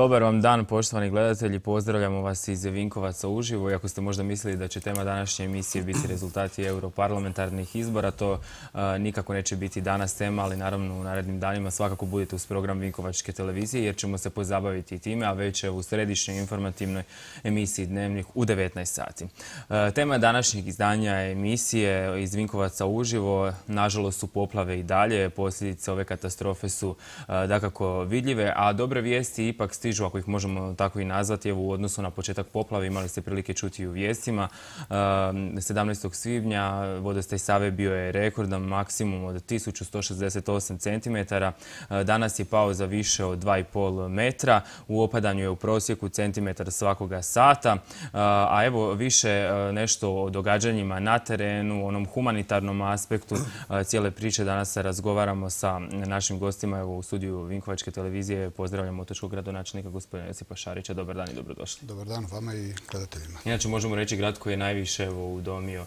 Dobar vam dan, poštovani gledatelji. Pozdravljamo vas iz Vinkovaca uživo. Iako ste možda mislili da će tema današnje emisije biti rezultati europarlamentarnih izbora, to nikako neće biti danas tema, ali naravno u narednim danima svakako budete uz program Vinkovačke televizije, jer ćemo se pozabaviti time, a već u središnjoj informativnoj emisiji Dnevnih u 19 sati. tema današnjeg izdanja emisije iz Vinkovaca uživo, nažalost su poplave i dalje. Posljedice ove katastrofe su dakako vidljive, a dobre vijesti ipak stižu, ako ih možemo tako i nazvati, u odnosu na početak poplave imali ste prilike čuti u vijestima. 17. Ehm, svibnja vodostaj Save bio je rekordan maksimum od 1168 cm. Ehm, danas je pao za više od 2,5 metra. U opadanju je u prosjeku centimetar svakoga sata. Ehm, a evo više nešto o događanjima na terenu, onom humanitarnom aspektu cijele priče. Danas se razgovaramo sa našim gostima evo, u studiju Vinkovačke televizije. Pozdravljam otočkog gradonačelnika gospodina Josipa Šarića. Dobar dan i dobrodošli. Dobar dan vama i gledateljima. Inače možemo reći grad koji je najviše evo, udomio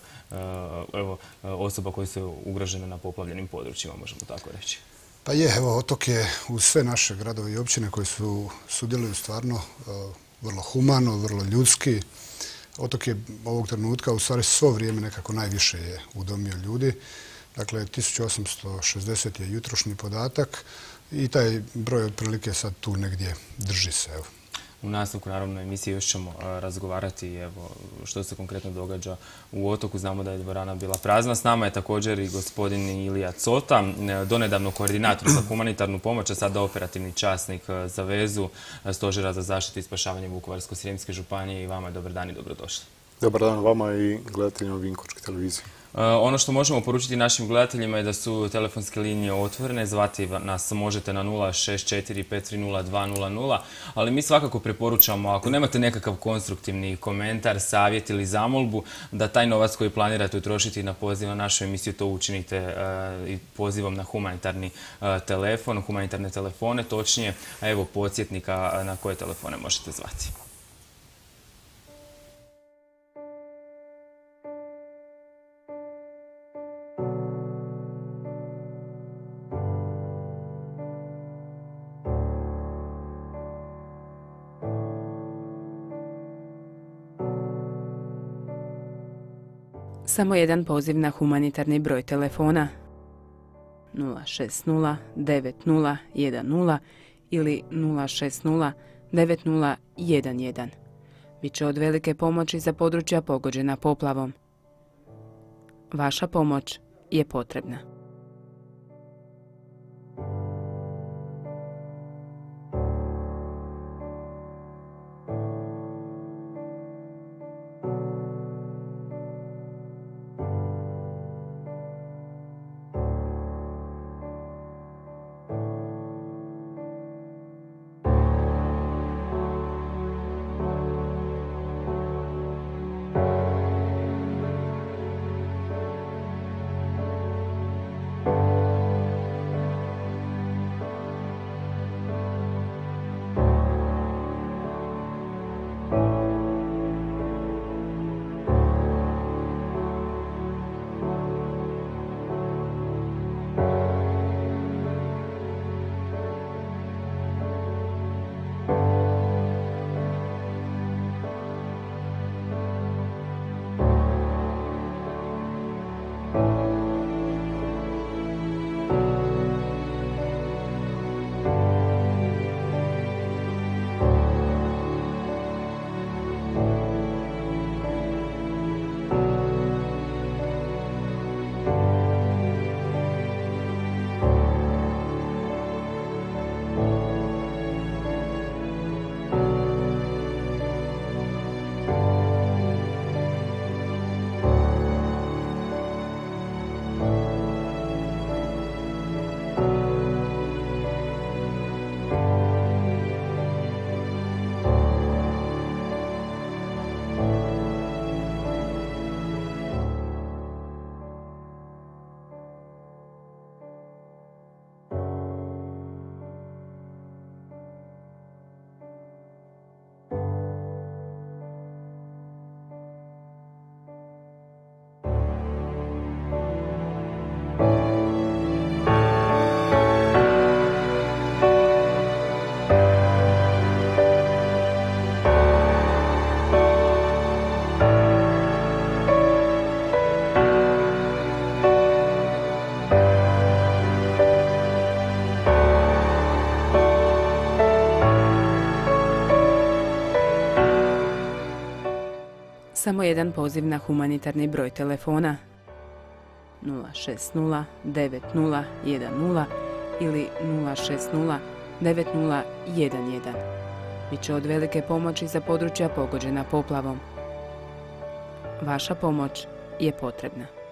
evo, uh, osoba koji su ugrožene na poplavljenim područjima, možemo tako reći. Pa je, evo, otok je u sve naše gradove i općine koji su sudjeluju stvarno uh, vrlo humano, vrlo ljudski. Otok je ovog trenutka, u stvari svo vrijeme nekako najviše je udomio ljudi. Dakle, 1860 je jutrošnji podatak i taj broj otprilike sad tu negdje drži se. Evo. U nastavku naravno emisije još ćemo razgovarati evo, što se konkretno događa u otoku. Znamo da je dvorana bila prazna. S nama je također i gospodin Ilija Cota, donedavno koordinator za humanitarnu pomoć, a sada operativni časnik za vezu Stožera za zaštitu i spašavanje Vukovarsko-Srijemske županije. I vama je dobar dan i dobrodošli. Dobar dan vama i gledateljima Vinkočke televizije. Eh, ono što možemo poručiti našim gledateljima je da su telefonske linije otvorene, zvati nas možete na 064 ali mi svakako preporučamo, ako nemate nekakav konstruktivni komentar, savjet ili zamolbu, da taj novac koji planirate utrošiti na poziv na našu emisiju, to učinite eh, i pozivom na humanitarni eh, telefon, humanitarne telefone, točnije, a evo podsjetnika na koje telefone možete zvati. Samo jedan poziv na humanitarni broj telefona 060 9010 ili 060 9011. Biće od velike pomoći za područja pogođena poplavom. Vaša pomoć je potrebna. Samo jedan poziv na humanitarni broj telefona 060 9010 ili 060 9011. Biće od velike pomoći za područja pogođena poplavom. Vaša pomoć je potrebna.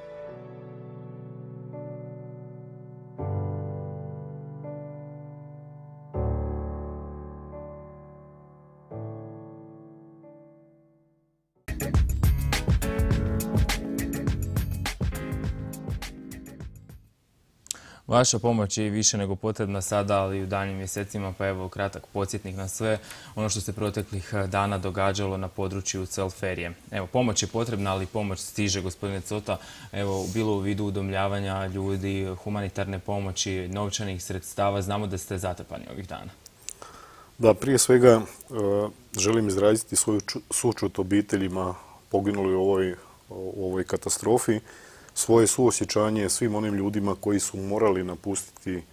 Vaša pomoć je više nego potrebna sada, ali i u daljnjim mjesecima, pa evo kratak podsjetnik na sve ono što se proteklih eh, dana događalo na području Celferije. Evo, pomoć je potrebna, ali pomoć stiže, gospodine Cota, evo, bilo u vidu udomljavanja ljudi, humanitarne pomoći, novčanih sredstava. Znamo da ste zatepani ovih dana. Da, prije svega eh, želim izraziti svoju sučut obiteljima poginuli u ovoj, u ovoj katastrofi svoje suosjećanje svim onim ljudima koji su morali napustiti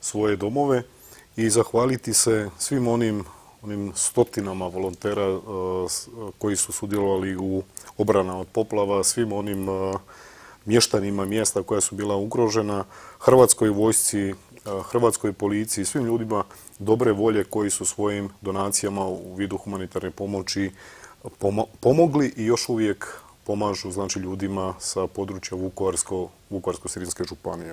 svoje domove i zahvaliti se svim onim, onim stotinama volontera e, koji su sudjelovali u obrana od poplava, svim onim e, mještanima mjesta koja su bila ugrožena, Hrvatskoj vojsci, e, Hrvatskoj policiji, svim ljudima dobre volje koji su svojim donacijama u vidu humanitarne pomoći pomogli i još uvijek pomažu znači, ljudima sa područja Vukovarsko, Vukovarsko-Sirinske županije.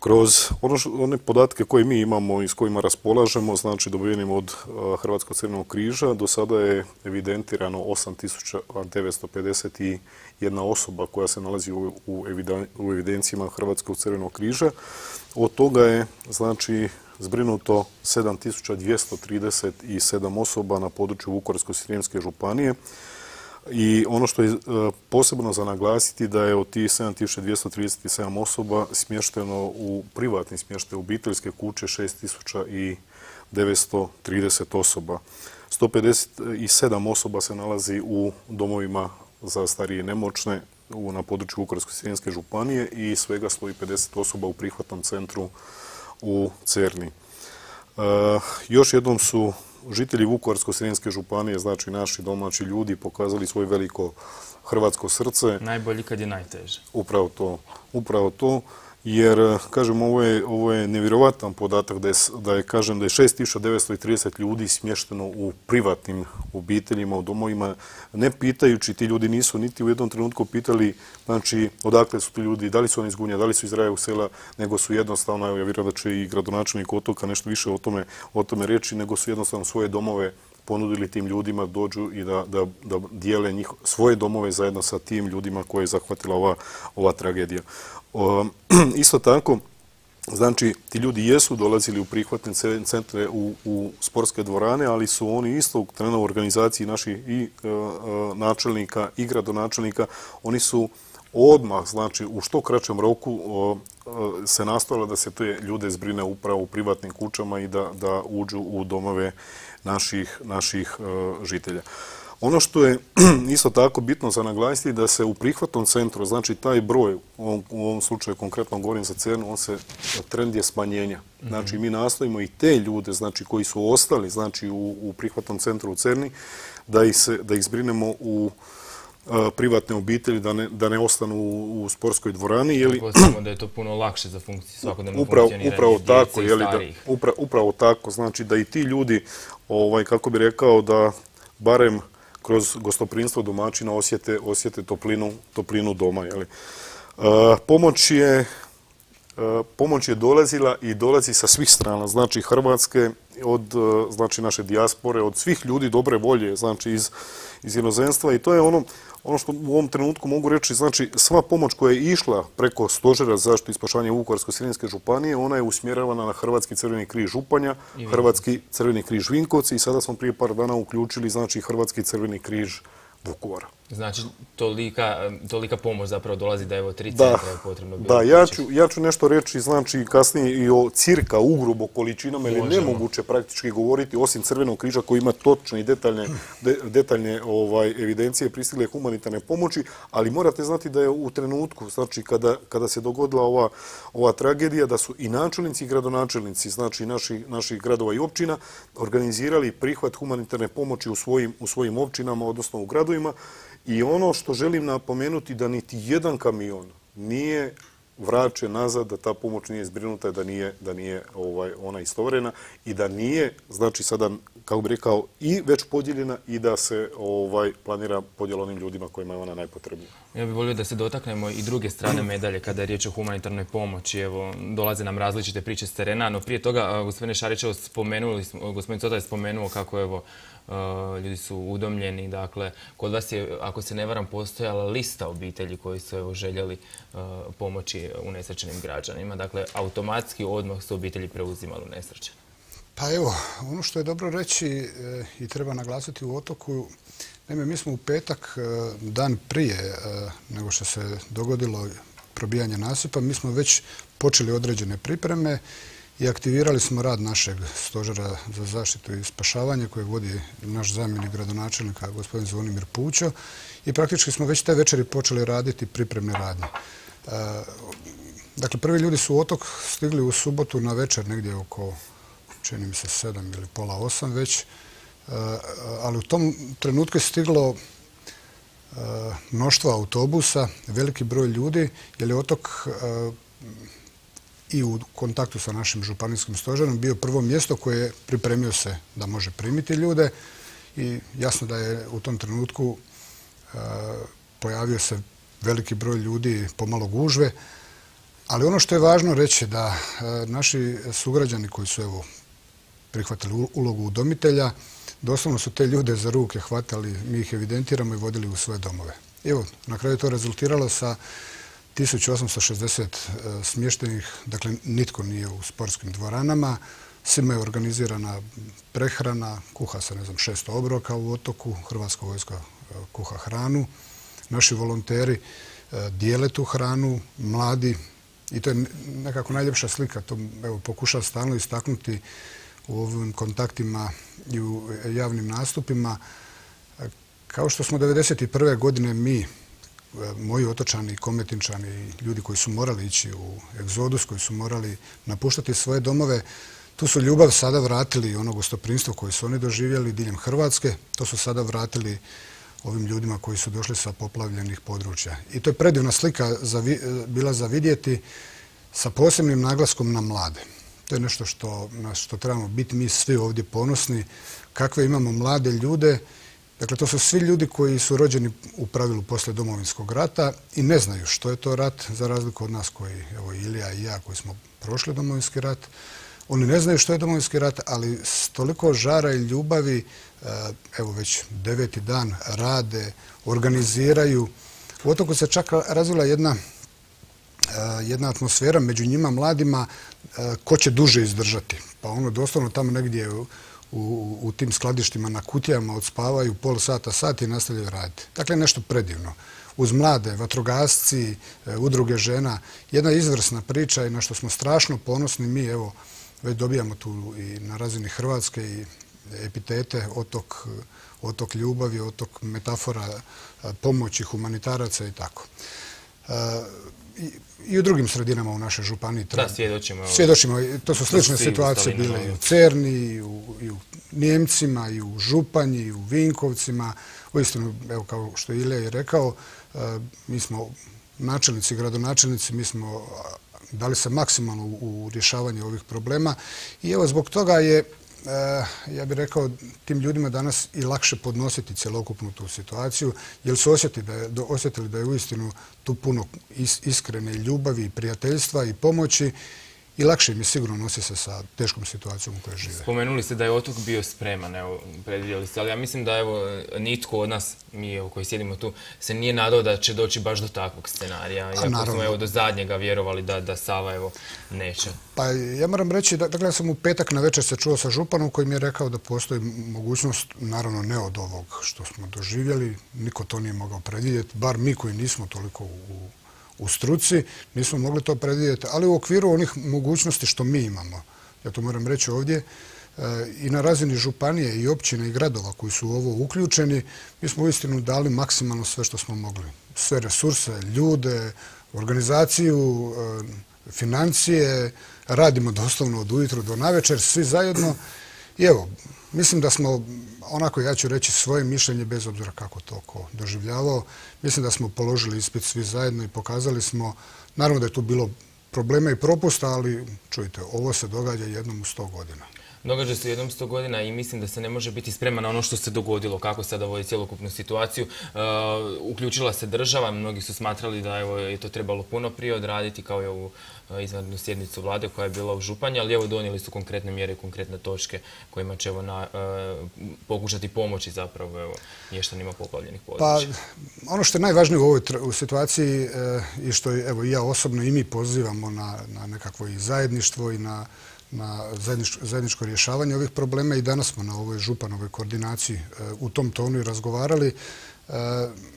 Kroz ono one podatke koje mi imamo i s kojima raspolažemo, znači dobivenim od Hrvatskog crvenog križa, do sada je evidentirano 8951 osoba koja se nalazi u, u evidencijama Hrvatskog crvenog križa. Od toga je znači zbrinuto 7237 osoba na području Vukovarsko-Sirijemske županije. I ono što je e, posebno za naglasiti da je od tih 7237 osoba smješteno u privatni smještaj obiteljske kuće 6930 osoba. 157 osoba se nalazi u domovima za starije nemoćne na području Vukovarsko-Srijenske županije i svega 150 osoba u prihvatnom centru u Cerni. E, još jednom su žitelji Vukovarsko-Srijenske županije, znači naši domaći ljudi, pokazali svoje veliko hrvatsko srce. Najbolji kad je najteže. Upravo to. Upravo to jer, eh, kažem, ovo je, ovo je nevjerovatan podatak da je, da je, kažem, da je 6930 ljudi smješteno u privatnim obiteljima, u domovima, ne pitajući, ti ljudi nisu niti u jednom trenutku pitali, znači, odakle su ti ljudi, da li su oni iz Gunja, da li su iz u sela, nego su jednostavno, ja vjerujem da će i gradonačelnik otoka nešto više o tome, reći, nego su jednostavno svoje domove ponudili tim ljudima dođu i da, dijele njih, svoje domove zajedno sa tim ljudima koje je zahvatila ova tragedija. isto tako, Znači, ti ljudi jesu dolazili u prihvatne centre u, sportske dvorane, ali su oni isto trena u organizaciji naših i e, e, načelnika i gradonačelnika, oni su odmah, znači u što kraćem roku se nastojalo da se te ljude zbrine upravo u privatnim kućama i da, uđu u domove naših, naših e, žitelja. Ono što je isto tako bitno za naglasiti da se u prihvatnom centru, znači taj broj, u ovom slučaju konkretno govorim za Cernu, on se trend je smanjenja. Znači mi nastojimo i te ljude, znači koji su ostali, znači u, u prihvatnom centru u Cerni, da ih, se, da ih zbrinemo u privatne obitelji, da ne, da ne ostanu u, u sportskoj dvorani. Jeli... Da je to puno lakše za funkciju svakodnevno upravo, upravo tako, jeli, da, upra, upravo tako, znači da i ti ljudi, ovaj, kako bi rekao, da barem kroz gostoprinstvo domaćina osjete, osjete toplinu, toplinu doma. Jeli. E, pomoć je e, pomoć je dolazila i dolazi sa svih strana, znači Hrvatske, od e, znači naše dijaspore, od svih ljudi dobre volje, znači iz, iz inozemstva i to je ono ono što u ovom trenutku mogu reći, znači sva pomoć koja je išla preko stožera za zaštitu i spašavanje Vukovarsko-Srijemske županije, ona je usmjeravana na Hrvatski crveni križ Županja, Hrvatski crveni križ Vinkovci i sada smo prije par dana uključili znači Hrvatski crveni križ Vukovara. Znači, tolika, tolika pomoć zapravo dolazi da evo tri centra je potrebno bilo. Da, ja ću, ja ću nešto reći, znači, kasnije i o cirka ugrubo količinama, ili nemoguće praktički govoriti, osim Crvenog križa koji ima točne i detaljne, detaljne ovaj, evidencije pristigle humanitarne pomoći, ali morate znati da je u trenutku, znači, kada, kada se dogodila ova, ova tragedija, da su i načelnici i gradonačelnici, znači, naši, naših gradova i općina, organizirali prihvat humanitarne pomoći u svojim, u svojim općinama, odnosno u gradovima i ono što želim napomenuti da niti jedan kamion nije vraće nazad, da ta pomoć nije zbrinuta, da nije, da nije ovaj, ona istovrena i da nije, znači sada, kako bi rekao, i već podijeljena i da se ovaj, planira podjela onim ljudima kojima je ona najpotrebnija. Ja bih volio da se dotaknemo i druge strane medalje kada je riječ o humanitarnoj pomoći. Evo, dolaze nam različite priče s terena, no prije toga, gospodine Šarićevo, spomenuli, gospodin Cota je spomenuo kako evo, ljudi su udomljeni. Dakle, kod vas je, ako se ne varam, postojala lista obitelji koji su željeli pomoći unesrećenim građanima. Dakle, automatski odmah su obitelji preuzimali unesrećene. Pa evo, ono što je dobro reći e, i treba naglasiti u otoku, naime, mi smo u petak, e, dan prije e, nego što se dogodilo probijanje nasipa, mi smo već počeli određene pripreme i aktivirali smo rad našeg stožera za zaštitu i spašavanje kojeg vodi naš zamjenik gradonačelnika gospodin Zvonimir Pućo i praktički smo već te večeri počeli raditi pripremne radnje. Dakle, prvi ljudi su u otok stigli u subotu na večer negdje oko, čini mi se, sedam ili pola osam već, ali u tom trenutku je stiglo mnoštvo autobusa, veliki broj ljudi, jer je otok i u kontaktu sa našim županijskim stožerom bio prvo mjesto koje je pripremio se da može primiti ljude i jasno da je u tom trenutku e, pojavio se veliki broj ljudi pomalo gužve, ali ono što je važno reći da e, naši sugrađani koji su evo prihvatili ulogu udomitelja, doslovno su te ljude za ruke hvatali, mi ih evidentiramo i vodili u svoje domove. Evo, na kraju to rezultiralo sa 1860 e, smještenih, dakle nitko nije u sportskim dvoranama, svima je organizirana prehrana, kuha se ne znam 600 obroka u otoku, Hrvatska vojska e, kuha hranu, naši volonteri e, dijele tu hranu, mladi i to je nekako najljepša slika, to evo, pokušam stalno istaknuti u ovim kontaktima i u javnim nastupima. Kao što smo 1991. godine mi moji otočani, kometinčani, ljudi koji su morali ići u egzodus, koji su morali napuštati svoje domove, tu su ljubav sada vratili ono gostoprinstvo koje su oni doživjeli diljem Hrvatske, to su sada vratili ovim ljudima koji su došli sa poplavljenih područja. I to je predivna slika bila za vidjeti sa posebnim naglaskom na mlade. To je nešto što, na što trebamo biti mi svi ovdje ponosni, kakve imamo mlade ljude Dakle, to su svi ljudi koji su rođeni u pravilu posle domovinskog rata i ne znaju što je to rat, za razliku od nas koji, evo Ilija i ja koji smo prošli domovinski rat. Oni ne znaju što je domovinski rat, ali s toliko žara i ljubavi, eh, evo već deveti dan, rade, organiziraju. U otoku se čak razvila jedna eh, jedna atmosfera među njima mladima eh, ko će duže izdržati. Pa ono doslovno tamo negdje u, tim skladištima na kutijama odspavaju pol sata, sat i nastavljaju raditi. Dakle, nešto predivno. Uz mlade, vatrogasci, e, udruge žena, jedna izvrsna priča i na što smo strašno ponosni mi, evo, već dobijamo tu i na razini Hrvatske i epitete, otok, otok ljubavi, otok metafora e, pomoći humanitaraca i tako. I u drugim sredinama u našoj županiji. Da, svjedočimo. Svjedočimo. To su slične situacije bile i u Cerni, i u, i u Njemcima, i u Županji, i u Vinkovcima. Uistinu, evo kao što je Ilija i rekao, e, mi smo načelnici, gradonačelnici, mi smo dali se maksimalno u rješavanje ovih problema i evo zbog toga je ja bih rekao, tim ljudima danas i lakše podnositi celokupnu tu situaciju, jer su osjetili da je uistinu tu puno iskrene ljubavi, i prijateljstva i pomoći i lakše mi sigurno nosi se sa teškom situacijom u kojoj žive. Spomenuli ste da je otok bio spreman, evo, predvidjeli ste, ali ja mislim da evo, nitko od nas, mi evo, koji sjedimo tu, se nije nadao da će doći baš do takvog scenarija. Iako smo evo, do zadnjega vjerovali da, da Sava evo, neće. Pa ja moram reći, dakle ja sam u petak na večer se čuo sa županom koji mi je rekao da postoji mogućnost, naravno ne od ovog što smo doživjeli, niko to nije mogao predvidjeti, bar mi koji nismo toliko u u struci, nismo mogli to predvidjeti, ali u okviru onih mogućnosti što mi imamo. Ja to moram reći ovdje, e, i na razini županije i općine i gradova koji su u ovo uključeni, mi smo uistinu dali maksimalno sve što smo mogli. Sve resurse, ljude, organizaciju, e, financije, radimo doslovno od ujutru do navečer, svi zajedno. I evo, Mislim da smo, onako ja ću reći svoje mišljenje bez obzira kako to ko doživljavao, mislim da smo položili ispit svi zajedno i pokazali smo, naravno da je tu bilo problema i propusta, ali čujte, ovo se događa jednom u sto godina. Događa se jednom sto godina i mislim da se ne može biti spreman na ono što se dogodilo, kako sada vodi cjelokupnu situaciju. Uh, uključila se država, mnogi su smatrali da evo, je to trebalo puno prije odraditi kao i ovu uh, izvanrednu sjednicu vlade koja je bila u Županji, ali evo donijeli su konkretne mjere i konkretne točke kojima će evo, na, uh, pokušati pomoći zapravo evo, mještanima poplavljenih područja. Pa, ono što je najvažnije u ovoj u situaciji i što evo, ja osobno i mi pozivamo na, na nekakvo i zajedništvo i na na zajedničko rješavanje ovih problema i danas smo na ovoj županovoj koordinaciji e, u tom tonu i razgovarali. E,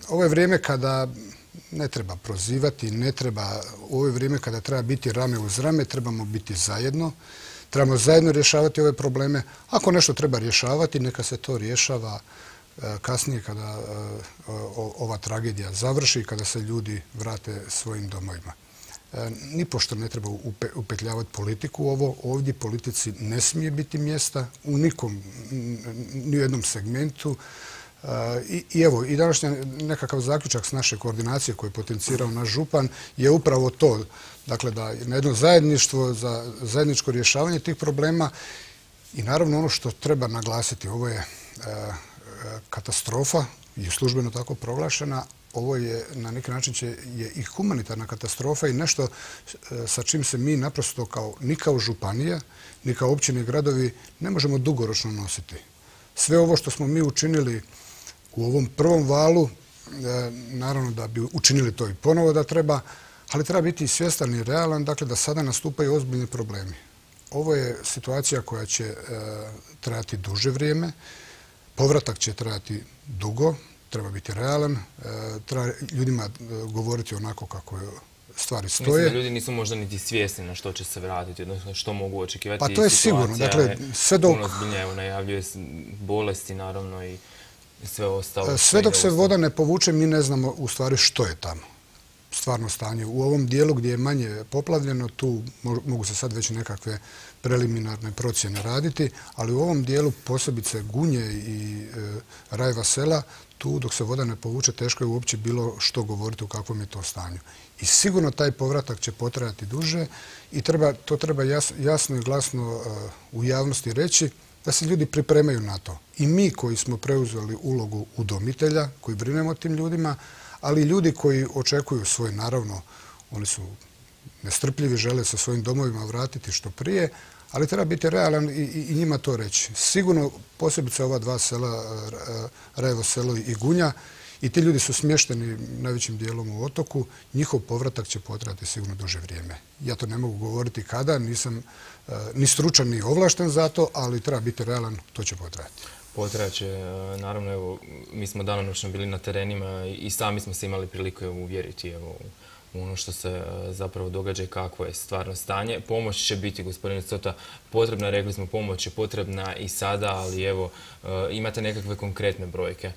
ovo je vrijeme kada ne treba prozivati, ne treba, ovo je vrijeme kada treba biti rame uz rame, trebamo biti zajedno, trebamo zajedno rješavati ove probleme. Ako nešto treba rješavati, neka se to rješava e, kasnije kada ova tragedija završi i kada se ljudi vrate svojim domovima. E, nipošto ne treba upetljavati politiku ovo. Ovdje politici ne smije biti mjesta u nikom, ni u jednom segmentu. E, I, evo, i današnji nekakav zaključak s naše koordinacije koje je potencirao naš župan je upravo to. Dakle, da na jedno zajedništvo za zajedničko rješavanje tih problema i naravno ono što treba naglasiti, ovo je e, katastrofa i službeno tako proglašena, ovo je na neki način je i humanitarna katastrofa i nešto e, sa čim se mi naprosto kao, ni kao županija, ni kao općine i gradovi ne možemo dugoročno nositi. Sve ovo što smo mi učinili u ovom prvom valu, e, naravno da bi učinili to i ponovo da treba, ali treba biti svjestan i realan, dakle da sada nastupaju ozbiljni problemi. Ovo je situacija koja će e, trajati duže vrijeme, povratak će trajati dugo, treba biti realan, e, treba ljudima e, govoriti onako kako stvari stoje. Mislim da ljudi nisu možda niti svjesni na što će se vratiti, odnosno što mogu očekivati. Pa to je sigurno. Dakle, sve dok... Puno najavljuje bolesti naravno i sve ostalo. E, sve dok se voda ne povuče, mi ne znamo u stvari što je tamo. Stvarno stanje. U ovom dijelu gdje je manje poplavljeno, tu mogu se sad već nekakve preliminarne procjene raditi, ali u ovom dijelu posebice Gunje i Rajva sela, tu dok se voda ne povuče teško je uopće bilo što govoriti u kakvom je to stanju. I sigurno taj povratak će potrajati duže i to treba jasno i glasno uh, u javnosti reći da se ljudi pripremaju na to. I mi koji smo preuzeli ulogu udomitelja, koji brinemo o tim ljudima, ali i ljudi koji očekuju svoj, naravno, oni su nestrpljivi, žele se svojim domovima vratiti što prije, ali treba biti realan i njima to reći. Sigurno posebice ova dva sela, Rajevo selo i Gunja, i ti ljudi su smješteni najvećim dijelom u otoku, njihov povratak će potrati sigurno duže vrijeme. Ja to ne mogu govoriti kada, nisam e, ni stručan ni ovlašten za to, ali treba biti realan, to će potrati. Potraće, e, naravno, evo, mi smo danonoćno bili na terenima i sami smo se imali priliku uvjeriti evo, ono što se e, zapravo događa i kakvo je stvarno stanje. Pomoć će biti, gospodine Cota, potrebna, rekli smo, pomoć je potrebna i sada, ali evo, e, imate nekakve konkretne brojke?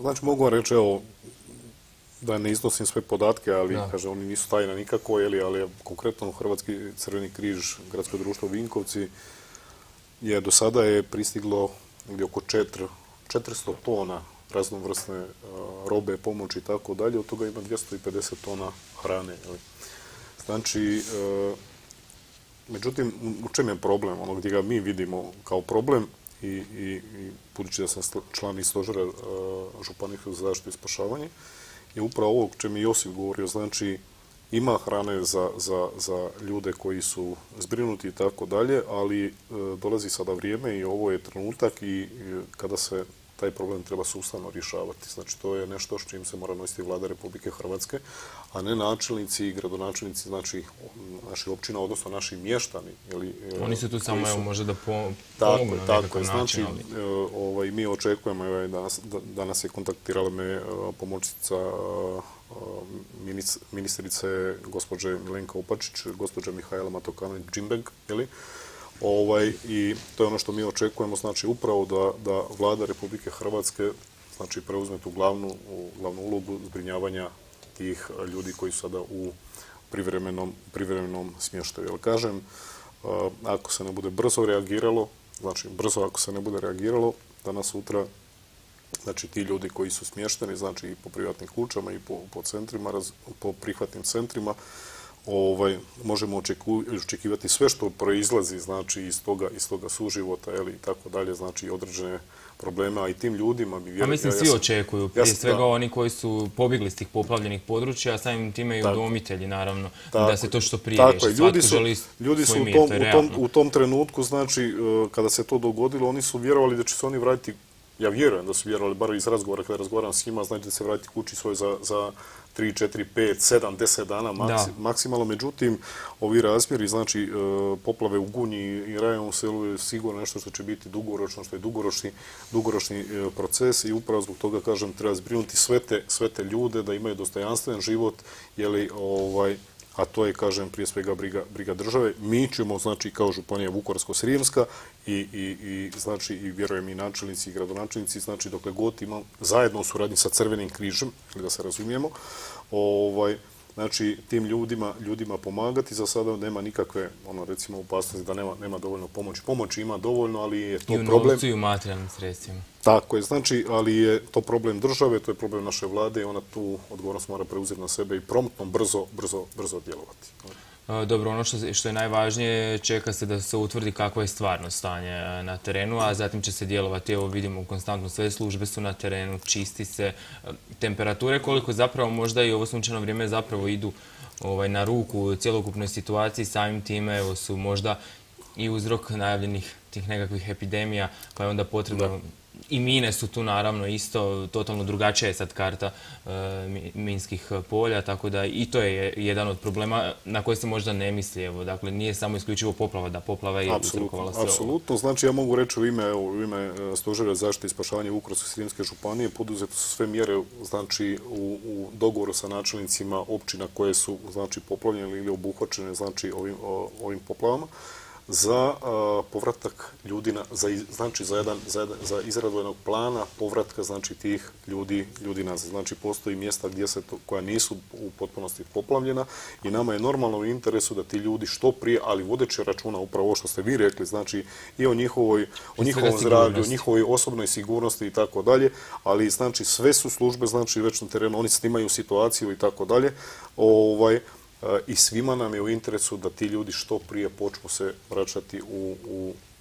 Znači, mogu vam reći, evo, da ne iznosim sve podatke, ali kaže, oni nisu tajna nikako, ali konkretno Hrvatski crveni križ, gradsko društvo Vinkovci, je do sada je pristiglo negdje oko 400 tona raznovrsne robe, pomoći i tako dalje, od toga ima 250 tona hrane. Znači, e, međutim, u čem je problem? Ono gdje ga mi vidimo kao problem i, budući da sam član iz stožera e, Županijskog za zaštitu i spašavanje, je upravo ovo čem je Josip govorio, znači ima hrane za, ljude koji su zbrinuti i tako dalje, ali e, dolazi sada vrijeme i ovo je trenutak i kada se taj problem treba sustavno rješavati. Znači, to je nešto s čim se mora nositi vlada Republike Hrvatske, a ne načelnici i gradonačelnici znači, naših općina, odnosno naši mještani. E, Oni su tu samo, evo, možda da pomogu na nekakav način. Znači, ovaj, mi očekujemo, evo, danas, danas je kontaktirala me e, pomoćnica ministrice gospođe Milenka Upačić, gospođa Mihajla Matokanović-Džimbeg, Ovaj, I to je ono što mi očekujemo, znači upravo da, da vlada Republike Hrvatske znači, preuzme tu glavnu, glavnu ulogu zbrinjavanja tih ljudi koji su sada u privremenom, privremenom smještaju. Jer kažem, ako se ne bude brzo reagiralo, znači brzo ako se ne bude reagiralo, danas sutra znači ti ljudi koji su smješteni, znači i po privatnim kućama i po, po centrima, po prihvatnim centrima, ovaj, možemo očekivati sve što proizlazi znači iz toga, iz toga suživota ili i tako dalje, znači određene probleme, a i tim ljudima bi vjerujem... A mislim, svi očekuju, prije svega oni koji su pobjegli iz tih poplavljenih područja, a samim time i udomitelji, naravno, da se to što prije tako Ljudi su, ljudi su u, tom, u, tom, u tom trenutku, znači, e, kada se to dogodilo, oni su vjerovali da će se oni vratiti ja vjerujem da su vjerovali, bar iz razgovora kada razgovaram s njima, znači da se vratiti kući svoj za, za 3, 4, 5, 7, 10 dana maksimalno. Međutim, ovi razmjeri, znači e, poplave u Gunji i rajevom selu je sigurno nešto što će biti dugoročno, što je dugoročni, dugoročni e, proces i upravo zbog toga, kažem, treba zbrinuti sve te, sve te ljude da imaju dostojanstven život, jeli, ovaj, a to je, kažem, prije svega briga, briga države. Mi ćemo, znači, kao Županija Vukovarsko-Srijemska i, i, i, znači, i vjerujem i načelnici i gradonačelnici, znači, dokle god imamo zajedno u suradnji sa Crvenim križem, ili da se razumijemo, ovaj, znači tim ljudima, ljudima pomagati. Za sada nema nikakve, ono, recimo, opasnosti da nema, nema dovoljno pomoći. Pomoći ima dovoljno, ali je to problem... I u i u materijalnim sredstvima. Tako je, znači, ali je to problem države, to je problem naše vlade i ona tu odgovornost mora preuzeti na sebe i promptno, brzo, brzo, brzo djelovati. Dobro, ono što, je najvažnije, čeka se da se utvrdi kako je stvarno stanje na terenu, a zatim će se djelovati, evo vidimo konstantno sve službe su na terenu, čisti se temperature, koliko zapravo možda i ovo sunčano vrijeme zapravo idu ovaj, na ruku cjelokupnoj situaciji, samim time evo su možda i uzrok najavljenih tih nekakvih epidemija, pa je onda potrebno i mine su tu naravno isto, totalno drugačija je sad karta e, minskih polja, tako da i to je jedan od problema na koje se možda ne misli. Evo, dakle, nije samo isključivo poplava, da poplava je uzrokovala sve Apsolutno, znači ja mogu reći u ime, u ime e, Stožera zaštite i spašavanja Vukovarsko-Srijemske županije poduzete su sve mjere znači u, u dogovoru sa načelnicima općina koje su znači poplavljene ili obuhvaćene znači ovim, ovim poplavama za povratak ljudi, znači za, jedan, za, izradu jednog plana povratka znači tih ljudi, ljudi nazad. Znači postoji mjesta gdje se to, koja nisu u potpunosti poplavljena i nama je normalno u interesu da ti ljudi što prije, ali vodeći računa upravo ovo što ste vi rekli, znači i o njihovoj, o njihovom zdravlju, o njihovoj osobnoj sigurnosti i tako dalje, ali znači sve su službe znači već na terenu, oni snimaju situaciju i tako dalje. Ovaj, i svima nam je u interesu da ti ljudi što prije počnu se vraćati u,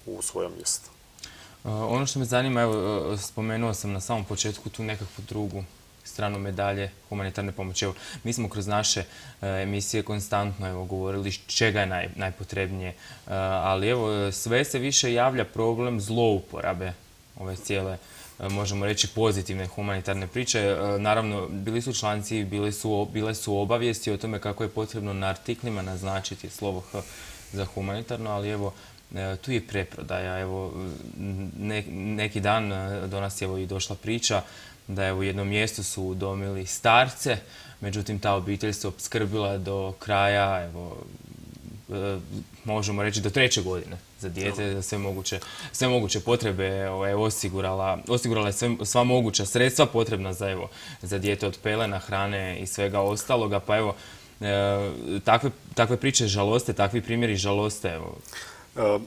u, svoja mjesta. Ono što me zanima, evo, spomenuo sam na samom početku tu nekakvu drugu stranu medalje humanitarne pomoći. Mi smo kroz naše e, emisije konstantno evo, govorili čega je najpotrebnije, e, ali evo, sve se više javlja problem zlouporabe ove cijele E, možemo reći pozitivne humanitarne priče. E, naravno, bili su članci, bile su, obavijesti o tome kako je potrebno na artiklima naznačiti slovo H za humanitarno, ali evo, e, tu je preprodaja. Evo, neki dan do nas je i došla priča da je u jednom mjestu su udomili starce, međutim ta obitelj se opskrbila do kraja, evo, možemo reći do treće godine za dijete, za sve moguće, sve moguće potrebe ovaj, osigurala, osigurala je sva moguća sredstva potrebna za, evo, za dijete od pelena, hrane i svega ostaloga. Pa evo, e, takve, takve priče žaloste, takvi primjeri žaloste. Evo. E,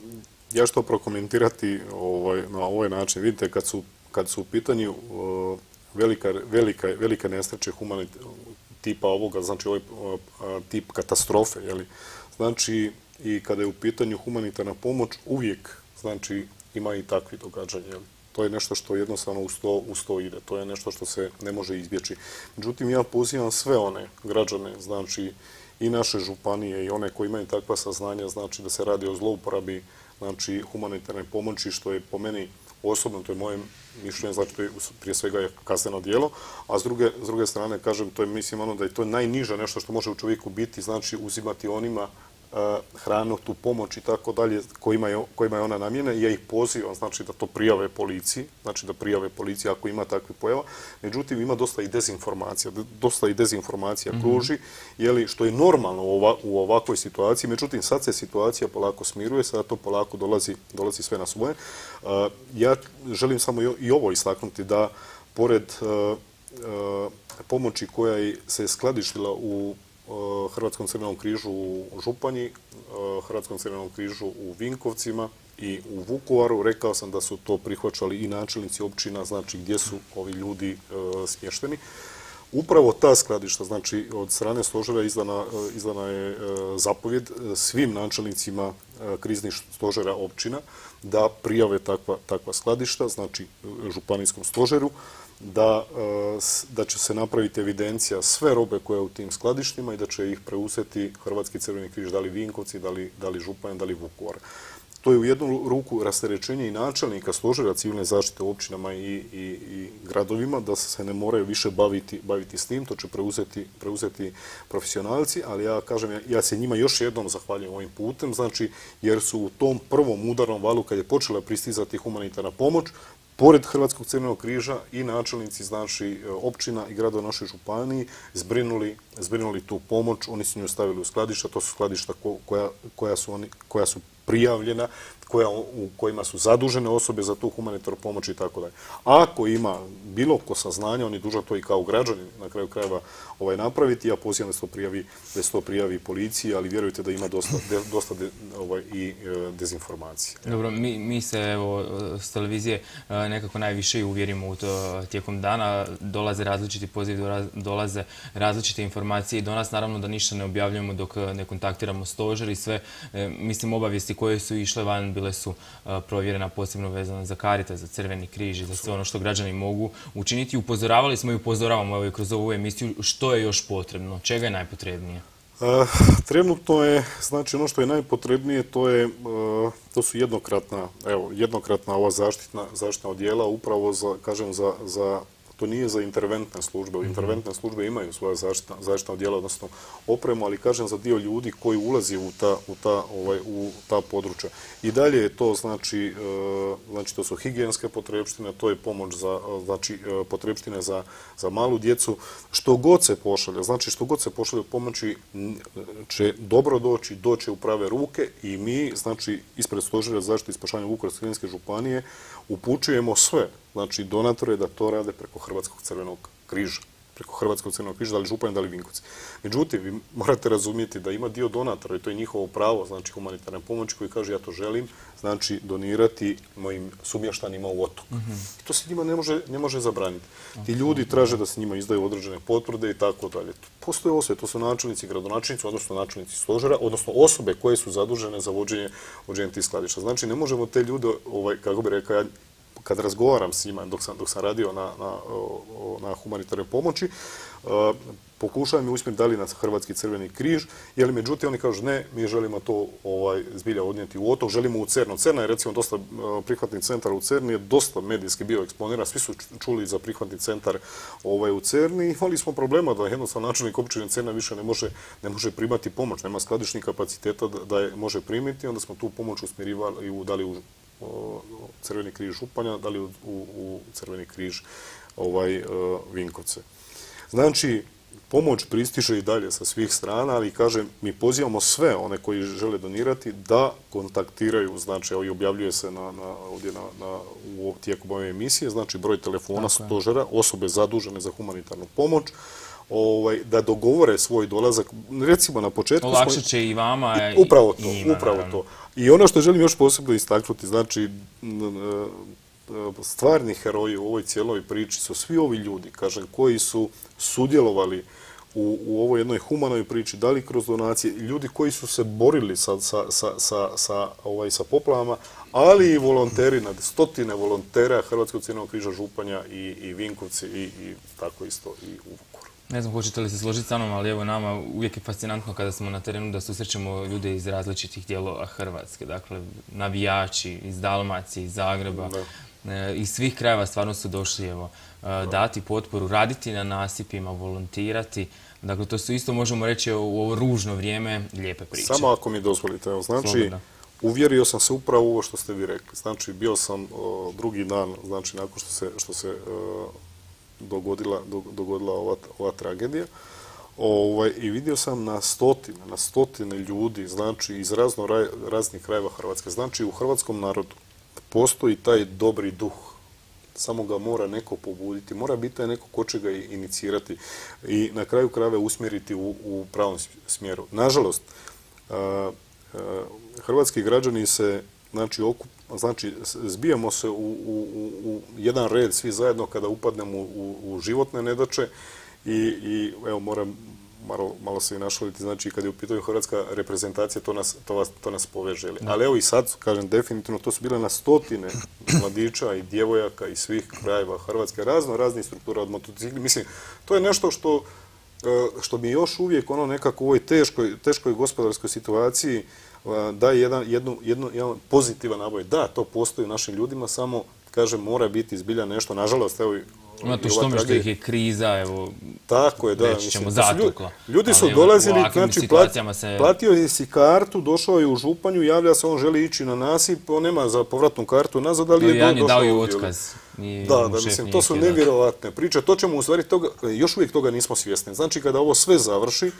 ja što prokomentirati ovaj, na ovaj način. Vidite, kad su, kad su u pitanju velika, velika, velika nesreće tipa ovoga, znači ovaj tip katastrofe, jeli, znači i kada je u pitanju humanitarna pomoć, uvijek znači ima i takvi događanja. To je nešto što jednostavno uz to, ide. To je nešto što se ne može izbjeći. Međutim, ja pozivam sve one građane, znači i naše županije i one koji imaju takva saznanja, znači da se radi o zlouporabi znači humanitarne pomoći, što je po meni osobno, to je moje mišljenje, znači to je prije svega je kazneno dijelo, a s druge, s druge strane, kažem, to je, mislim, ono da je to najniže nešto što može u čovjeku biti, znači uzimati onima hranu, tu pomoć i tako dalje kojima je, ona namjena i ja ih pozivam znači da to prijave policiji, znači da prijave policiji ako ima takvih pojava. Međutim, ima dosta i dezinformacija, dosta i dezinformacija mhm. kruži, jeli, što je normalno u, ovakvoj situaciji, međutim sad se situacija polako smiruje, sada to polako dolazi, dolazi sve na svoje. E, ja želim samo i ovo istaknuti da pored e, pomoći koja se skladištila u Hrvatskom crvenom križu u Županji, Hrvatskom crvenom križu u Vinkovcima i u Vukovaru. Rekao sam da su to prihvaćali i načelnici općina, znači gdje su ovi ljudi smješteni. Upravo ta skladišta, znači od strane stožera izdana, je zapovjed svim načelnicima kriznih stožera općina da prijave takva skladišta, znači županijskom stožeru, da, da će se napraviti evidencija sve robe koje je u tim skladištima i da će ih preuzeti Hrvatski crveni križ, da li Vinkovci, da li, da da li Vukovar. To je u jednu ruku rasterećenje i načelnika stožera civilne zaštite u općinama i, gradovima, da se ne moraju više baviti, s tim, to će preuzeti profesionalci, ali ja kažem, ja se njima još jednom zahvaljujem ovim putem, znači, jer su u tom prvom udarnom valu, kad je počela pristizati humanitarna pomoć, pored Hrvatskog crvenog križa i načelnici znači općina i grada našoj županiji zbrinuli, tu pomoć, oni su nju stavili u skladišta, to su skladišta koja su prijavljena, u kojima su zadužene osobe za tu humanitarnu pomoć i tako dalje. Ako ima bilo ko saznanja, on je dužan to i kao građani na kraju krajeva ovaj, napraviti. Ja pozivam se to prijavi, da se to prijavi policiji, ali vjerujte da ima dosta, dosta ovaj, i e, dezinformacije. Dobro, mi, mi se evo, s televizije e, nekako najviše i uvjerimo u to tijekom dana. Dolaze različiti pozivi, dolaze različite informacije i do nas naravno da ništa ne objavljujemo dok ne kontaktiramo stožer i sve, e, mislim, obavijesti koje su išle van bile su provjerena posebno vezano za karita, za crveni križ i za sve ono što građani mogu učiniti. Upozoravali smo i upozoravamo evo, kroz ovu emisiju što je još potrebno, čega je najpotrebnije? trenutno je, znači ono što je najpotrebnije, to, je, to su jednokratna, ova zaštitna, odjela upravo kažem, za to nije za interventne službe. Mhm. Interventne službe imaju svoja zaštitna, zaštitna odjela, odnosno opremu, ali kažem za dio ljudi koji ulazi u ta, u ta, ovaj, u ta područja. I dalje je to, znači, e, znači to su higijenske potrebštine, to je pomoć za, znači, e, potrebštine za, za malu djecu. Što god se pošalje, znači što god se pošalje pomoći će dobro doći, doće u prave ruke i mi, znači, ispred stožera zaštite i spašanja Vukovarske županije upućujemo sve, znači donatore da to rade preko Hrvatskog crvenog križa preko Hrvatskog crvenog križa, da li Županje, da li Vinkovci. Međutim, vi morate razumijeti da ima dio donatora i to je njihovo pravo, znači humanitarne pomoći koji kaže ja to želim, znači donirati mojim sumještanima u otok. Mm To se njima ne može, ne može zabraniti. Ti ljudi traže da se njima izdaju određene potvrde i tako dalje. Postoje osobe, to su načelnici, gradonačelnici, odnosno načelnici stožera, odnosno osobe koje su zadužene za vođenje, vođenje tih skladišta. Znači, ne možemo te ljude, ovaj, kako bi rekao, ja kad razgovaram s njima dok sam, dok sam radio na, na, na humanitarnoj pomoći, uh, pokušavam mi usmjeriti da li na Hrvatski crveni križ, jer međutim oni kažu ne, mi želimo to ovaj, zbilja odnijeti u otok, želimo u Cernu. Cerna je recimo dosta prihvatni centar u Cerni, je dosta medijski bio eksponiran, svi su čuli za prihvatni centar ovaj, u Cerni. Imali smo problema da jednostavno načelnik općine Cerna više ne može, ne može primati pomoć, nema skladišnih kapaciteta da, je može primiti, onda smo tu pomoć usmjerivali u, da li u Crveni križ Županja, da li u, u Crveni križ ovaj, e, Vinkovce. Znači, pomoć pristiže i dalje sa svih strana, ali kažem, mi pozivamo sve one koji žele donirati da kontaktiraju, znači, evo i objavljuje se na, na, ovdje na, na, u tijeku ove emisije, znači broj telefona stožera, osobe zadužene za humanitarnu pomoć, ovaj, da dogovore svoj dolazak. Recimo na početku... Olakšat će i vama i Upravo to, upravo to. I ono što želim još posebno istaknuti, znači stvarni heroji u ovoj cijeloj priči su svi ovi ljudi, kažem, koji su sudjelovali u, u ovoj jednoj humanoj priči, da li kroz donacije, ljudi koji su se borili sa, sa, sa, sa, sa, ovaj, poplavama, ali i volonteri, nad stotine volontera Hrvatskog cijenog križa Županja i, i Vinkovci i, i tako isto i u. Ne znam hoćete li se složiti sa mnom, ali evo nama uvijek je fascinantno kada smo na terenu da susrećemo ljude iz različitih dijelova Hrvatske. Dakle, navijači iz Dalmacije, iz Zagreba, e, iz svih krajeva stvarno su došli evo, e, dati potporu, raditi na nasipima, volontirati. Dakle, to su isto, možemo reći, u ovo ružno vrijeme lijepe priče. Samo ako mi dozvolite. Evo, znači, uvjerio sam se upravo u ovo što ste vi rekli. Znači, bio sam drugi dan, znači, nakon što se, što se dogodila, dogodila ova, ova tragedija. Ovaj, I vidio sam na stotine, na stotine ljudi, znači iz razno raznih krajeva Hrvatske. Znači u hrvatskom narodu postoji taj dobri duh. Samo ga mora neko pobuditi, mora biti taj neko ko će ga inicirati i na kraju krajeva usmjeriti u, u pravom smjeru. Nažalost, hrvatski građani se znači, okup, znači zbijamo se u, u, u jedan red svi zajedno kada upadnemo u, u životne nedače i, i evo moram malo, malo se i našaliti, znači kad je u pitanju hrvatska reprezentacija, to nas, to vas, to nas poveže. Ali evo i sad, kažem, definitivno, to su bile na stotine mladića i djevojaka i svih krajeva Hrvatske, razno raznih struktura od motocikli. Mislim, to je nešto što, e, što mi još uvijek ono nekako u ovoj teškoj, teškoj gospodarskoj situaciji daje jedan, jednu, jednu, jedan pozitivan naboj. Da, to postoji u našim ljudima, samo kažem, mora biti zbilja nešto. Nažalost, evo to što što ih je kriza, evo, Tako je, da. Reći ćemo zatukla. Ljudi su dolazili, znači, platio si kartu, došao je u Županju, javlja se, on želi ići na nasip, on nema za povratnu kartu nazad, ali je došao dao i otkaz. Da, da, mislim, to su nevjerovatne priče. To ćemo u stvari, toga, još uvijek toga nismo svjesni. Znači, kada ovo sve završi,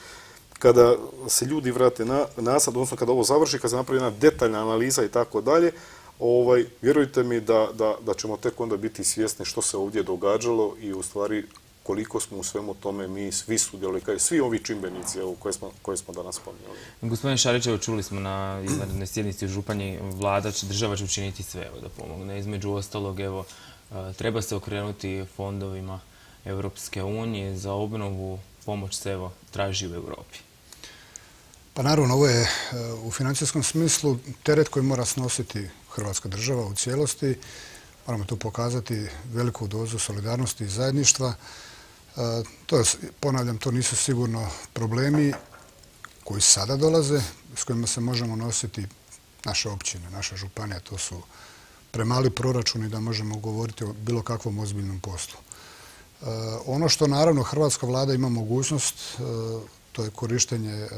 kada se ljudi vrate na nasad, odnosno kada ovo završi, kada se napravi jedna detaljna analiza i tako dalje, ovaj, vjerujte mi da, da, da ćemo tek onda biti svjesni što se ovdje događalo i u stvari koliko smo u svemu tome mi svi sudjeli, kao svi ovi čimbenici evo, koje, smo, koje smo danas spominjali. Gospodine Šarićevo, čuli smo na izvanrednoj sjednici u Županji vlada će, država će učiniti sve evo, da pomogne. Između ostalog, evo, treba se okrenuti fondovima Europske unije za obnovu, pomoć se evo, traži u Europi. Pa naravno, ovo je u financijskom smislu teret koji mora snositi Hrvatska država u cijelosti. Moramo tu pokazati veliku dozu solidarnosti i zajedništva. E, to je, ponavljam, to nisu sigurno problemi koji sada dolaze, s kojima se možemo nositi naše općine, naša županija. To su premali proračuni da možemo govoriti o bilo kakvom ozbiljnom poslu. E, ono što naravno Hrvatska vlada ima mogućnost, e, to je korištenje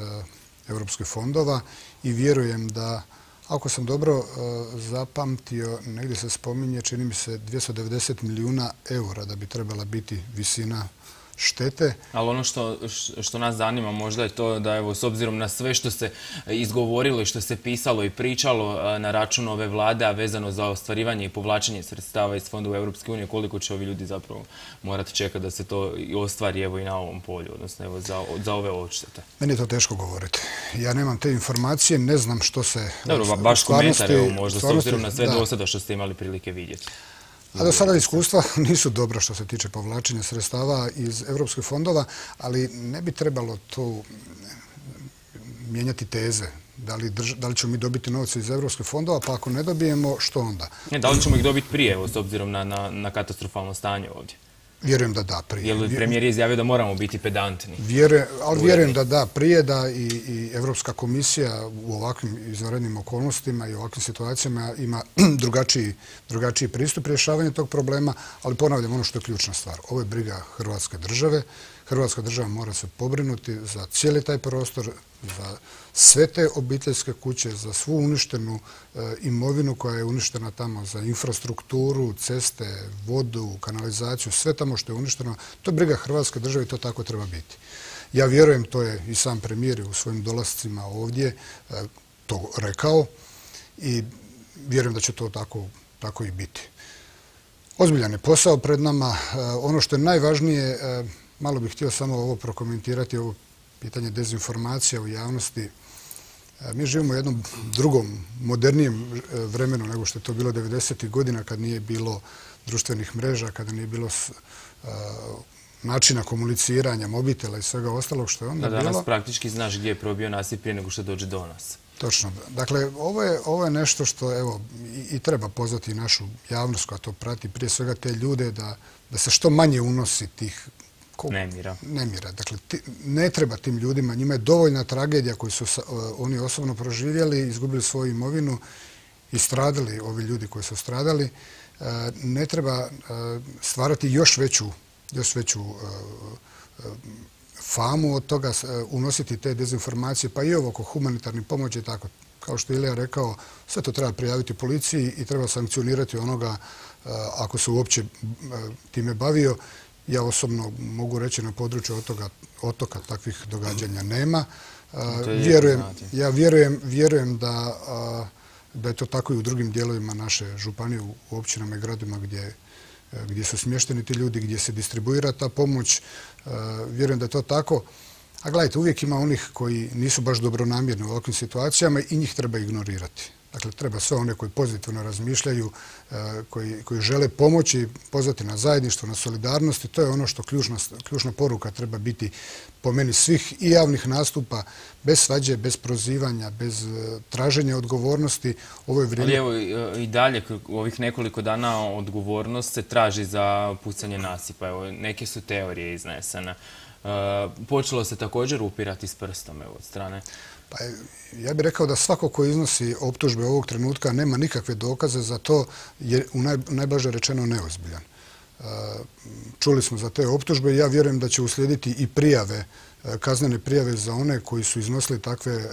evropskih fondova i vjerujem da ako sam dobro e, zapamtio, negdje se spominje, čini mi se 290 milijuna eura da bi trebala biti visina štete. Ali ono što, što nas zanima možda je to da evo s obzirom na sve što se izgovorilo i što se pisalo i pričalo na račun ove vlade, a vezano za ostvarivanje i povlačenje sredstava iz fondova Europske unije, koliko će ovi ljudi zapravo morati čekati da se to ostvari evo i na ovom polju, odnosno evo za, za ove odštete? Meni je to teško govoriti. Ja nemam te informacije, ne znam što se... Dobro, baš komentar evo možda s obzirom na sve do sada što ste imali prilike vidjeti. A do sada iskustva nisu dobra što se tiče povlačenja sredstava iz evropskih fondova, ali ne bi trebalo to mijenjati teze. Da li, ćemo mi dobiti novce iz evropskih fondova, pa ako ne dobijemo, što onda? Ne, da li ćemo ih dobiti prije, s obzirom na katastrofalno stanje ovdje? Vjerujem da da prije. Jer premijer je izjavio da moramo biti pedantni. ali vjerujem da da prije da i, i Evropska komisija u ovakvim izvanrednim okolnostima i ovakvim situacijama ima drugačiji, drugačiji pristup rješavanju tog problema, ali ponavljam ono što je ključna stvar. Ovo je briga Hrvatske države. Hrvatska država mora se pobrinuti za cijeli taj prostor, za sve te obiteljske kuće, za svu uništenu e, imovinu koja je uništena tamo, za infrastrukturu, ceste, vodu, kanalizaciju, sve tamo što je uništeno. To je briga Hrvatske države i to tako treba biti. Ja vjerujem, to je i sam premijer u svojim dolascima ovdje e, to rekao i vjerujem da će to tako, tako i biti. Ozbiljan je posao pred nama. E, ono što je najvažnije, malo bih htio samo ovo prokomentirati, ovo pitanje dezinformacija u javnosti. Mi živimo u jednom drugom, modernijem e, vremenu nego što je to bilo 90. godina kad nije bilo društvenih mreža, kada nije bilo e, načina komuniciranja, mobitela i svega ostalog što je onda bilo. Da danas praktički znaš gdje je probio nasip prije nego što dođe do nas. Točno. Dakle, ovo je, ovo je nešto što evo, i, treba pozvati našu javnost koja to prati, prije svega te ljude da, da se što manje unosi tih Nemira. Nemira. Dakle, ne treba tim ljudima. Njima je dovoljna tragedija koju su oni osobno proživjeli, izgubili svoju imovinu i stradali, ovi ljudi koji su stradali. E, ne treba e, stvarati još veću, još veću e, famu od toga, unositi te dezinformacije, pa i ovo oko humanitarne pomoći tako. Kao što je Ilija rekao, sve to treba prijaviti policiji i treba sankcionirati onoga ako se uopće time bavio ja osobno mogu reći na području otoka, otoka takvih događanja nema. Vjerujem, ja vjerujem, vjerujem da, da je to tako i u drugim dijelovima naše županije, u općinama i gradima gdje, gdje su smješteni ti ljudi, gdje se distribuira ta pomoć. Vjerujem da je to tako. A gledajte, uvijek ima onih koji nisu baš dobronamjerni u ovakvim situacijama i njih treba ignorirati. Dakle, treba sve one koji pozitivno razmišljaju, e, koji, žele pomoći, pozvati na zajedništvo, na solidarnost i to je ono što ključna, poruka treba biti po meni svih i javnih nastupa, bez svađe, bez prozivanja, bez e, traženja odgovornosti. Ovo je vrijeme... Ali evo i dalje, u ovih nekoliko dana odgovornost se traži za pucanje nasipa. Evo, neke su teorije iznesene. E, počelo se također upirati s prstom evo, od strane pa ja bih rekao da svako ko iznosi optužbe ovog trenutka nema nikakve dokaze za to je u najblaže rečeno neozbiljan. E, čuli smo za te optužbe i ja vjerujem da će uslijediti i prijave, e, kaznene prijave za one koji su iznosili takve e,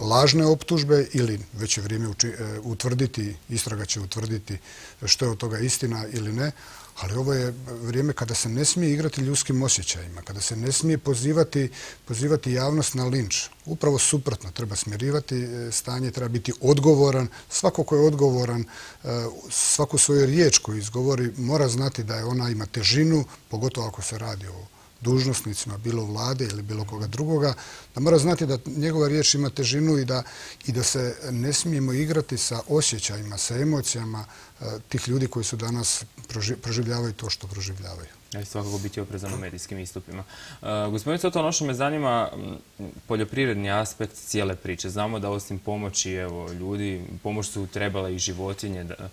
lažne optužbe ili već je vrijeme utvrditi, istraga će utvrditi što je od toga istina ili ne, ali ovo je vrijeme kada se ne smije igrati ljudskim osjećajima, kada se ne smije pozivati, pozivati javnost na linč. Upravo suprotno, treba smirivati e, stanje, treba biti odgovoran. Svako ko je odgovoran, e, svaku svoju riječ koju izgovori, mora znati da ona ima težinu, pogotovo ako se radi o dužnosnicima, bilo vlade ili bilo koga drugoga, da mora znati da njegova riječ ima težinu i da, i da se ne smijemo igrati sa osjećajima, sa emocijama e, tih ljudi koji su danas proživljavaju to što proživljavaju. Ja svakako biti oprezan u medijskim istupima. Uh, gospodin Soto, ono što me zanima, poljoprivredni aspekt cijele priče. Znamo da osim pomoći evo, ljudi, pomoć su trebale i životinje, da,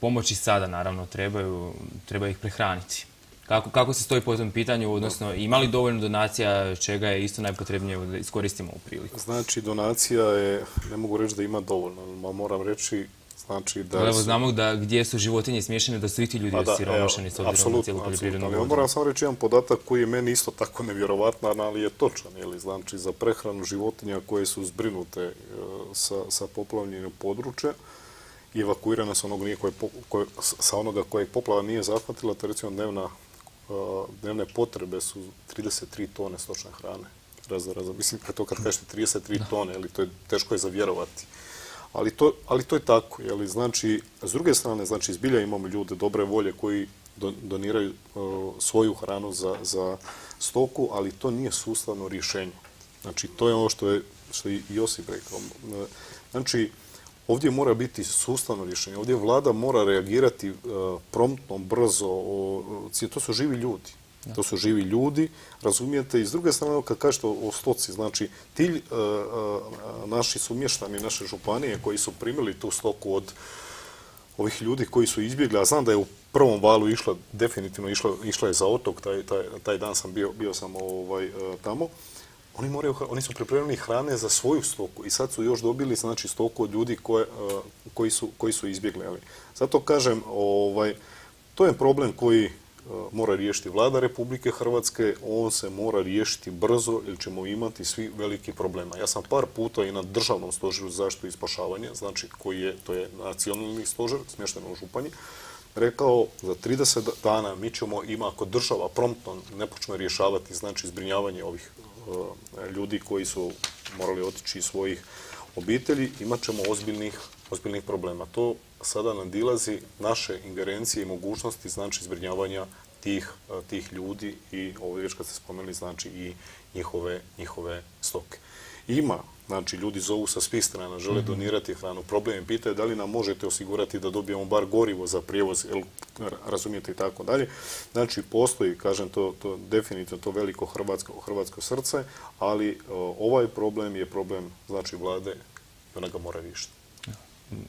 pomoći sada naravno trebaju, treba ih prehraniti. Kako, kako se stoji po tom pitanju, odnosno ima li dovoljno donacija čega je isto najpotrebnije da iskoristimo u priliku? Znači, donacija je, ne mogu reći da ima dovoljno, moram reći Znači da Evo, znamo da gdje su životinje smješene, da su i ti ljudi pa osiromašeni s obzirom na cijelu poljoprivrednu vodu. Moram samo reći jedan podatak koji je meni isto tako nevjerovatan, ali je točan. Jeli? Znači, za prehranu životinja koje su zbrinute e, sa, sa poplavljenim područja i evakuirane sa onoga, koje, sa onoga kojeg poplava nije zahvatila, to recimo dnevna dnevne potrebe su 33 tone stočne hrane. Mislim, kad to kad kažete 33 tone, to je teško je zavjerovati. Ali to, ali to je tako, jeli, znači, s druge strane, znači, zbilja imamo ljude dobre volje koji doniraju svoju hranu za, za stoku, ali to nije sustavno rješenje. Znači, to je ono što je, što je Josip rekao. Znači, Ovdje mora biti sustavno rješenje. Ovdje vlada mora reagirati e, promptno, brzo. To su živi ljudi. To su živi ljudi, razumijete. I s druge strane, kad kažete o stoci, znači, ti e, e, naši su mještani, naše županije koji su primili tu stoku od ovih ljudi koji su izbjegli, a znam da je u prvom valu išla, definitivno išla, je za otok, taj, dan sam bio, bio sam ovaj, tamo, oni, moraju, oni su pripremili hrane za svoju stoku i sad su još dobili znači, stoku od ljudi koje, e, koji, su, koji su izbjegli. Zato kažem, ovaj, to je problem koji e, mora riješiti vlada Republike Hrvatske, on se mora riješiti brzo ili ćemo imati svi veliki problema. Ja sam par puta i na državnom stožeru zaštitu i spašavanje, znači koji je, to je nacionalni stožer, smješten u Županji, rekao za 30 dana mi ćemo ima ako država promptno ne počne rješavati znači zbrinjavanje ovih ljudi koji su morali otići iz svojih obitelji, imat ćemo ozbiljnih, ozbiljnih problema. To sada nadilazi naše ingerencije i mogućnosti znači zbrinjavanja tih, e, tih ljudi i ovdje već kad ste spomenuli znači i njihove, njihove stoke. Ima Znači, ljudi zovu sa svih strana, žele mhm. donirati hranu. Problem je pitaju da li nam možete osigurati da dobijemo bar gorivo za prijevoz, razumijete i tako dalje. Znači, postoji, kažem, to, to definitivno to veliko hrvatsko, hrvatsko srce, ali ovaj problem je problem, znači, vlade i ona ga mora riješiti.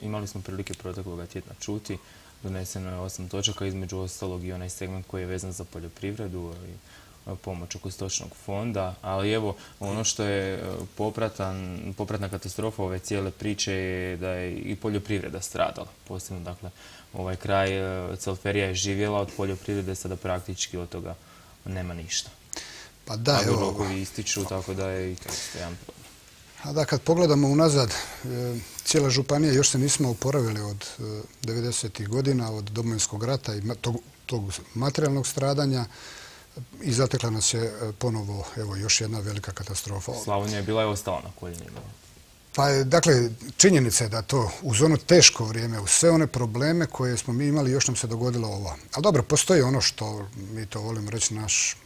Imali smo prilike protekloga tjedna čuti, doneseno je osam točaka, između ostalog i onaj segment koji je vezan za poljoprivredu, i pomoć oko stočnog fonda, ali evo ono što je e, popratan, popratna katastrofa ove cijele priče je da je i poljoprivreda stradala. Posebno, dakle, ovaj kraj e, Celferija je živjela od poljoprivrede, sada praktički od toga nema ništa. Pa da, evo... Rokovi ističu, tako da je i to jedan problem. A da, kad pogledamo unazad, e, cijela županija još se nismo oporavili od 90. godina, od domovinskog rata i tog materijalnog stradanja i zatekla nas je e, ponovo evo, još jedna velika katastrofa. Slavonija je bila i ostala na koljenima. Pa, dakle, činjenica je da to uz ono teško vrijeme, uz sve one probleme koje smo mi imali, još nam se dogodilo ovo. Ali dobro, postoji ono što mi to volimo reći, naš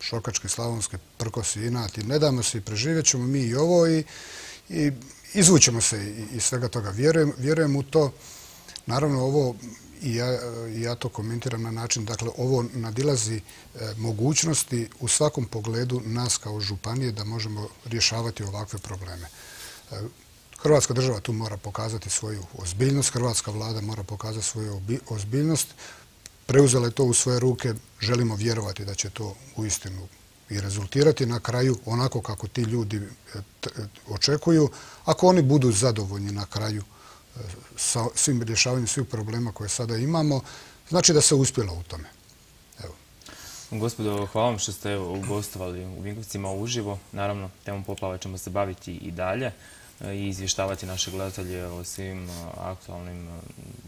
šokački, slavonski prkos i inat i ne damo se i preživjet ćemo mi i ovo i i izvućemo se iz svega toga. Vjerujem, vjerujem u to. Naravno, ovo i ja, ja to komentiram na način, dakle, ovo nadilazi e, mogućnosti u svakom pogledu nas kao županije da možemo rješavati ovakve probleme. E, Hrvatska država tu mora pokazati svoju ozbiljnost, Hrvatska vlada mora pokazati svoju ozbiljnost. Preuzela je to u svoje ruke, želimo vjerovati da će to uistinu i rezultirati na kraju onako kako ti ljudi e, očekuju. Ako oni budu zadovoljni na kraju sa svim rješavanjem svih problema koje sada imamo, znači da se uspjelo u tome. Gospodo, hvala vam što ste ugostovali u Vinkovcima uživo. Naravno, temom poplava ćemo se baviti i dalje i izvještavati naše gledatelje o svim aktualnim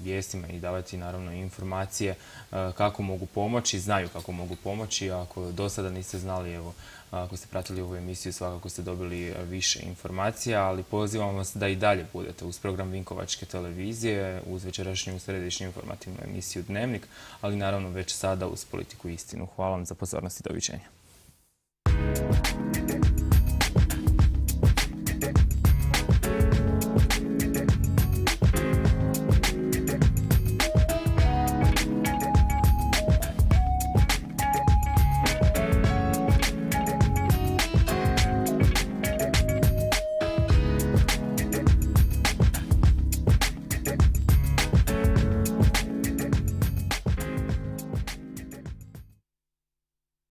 vijestima i davati naravno informacije kako mogu pomoći, znaju kako mogu pomoći. Ako do sada niste znali, evo, ako ste pratili ovu emisiju, svakako ste dobili više informacija, ali pozivam vas da i dalje budete uz program Vinkovačke televizije, uz večerašnju središnju informativnu emisiju Dnevnik, ali naravno već sada uz politiku istinu. Hvala vam za pozornost i doviđenja.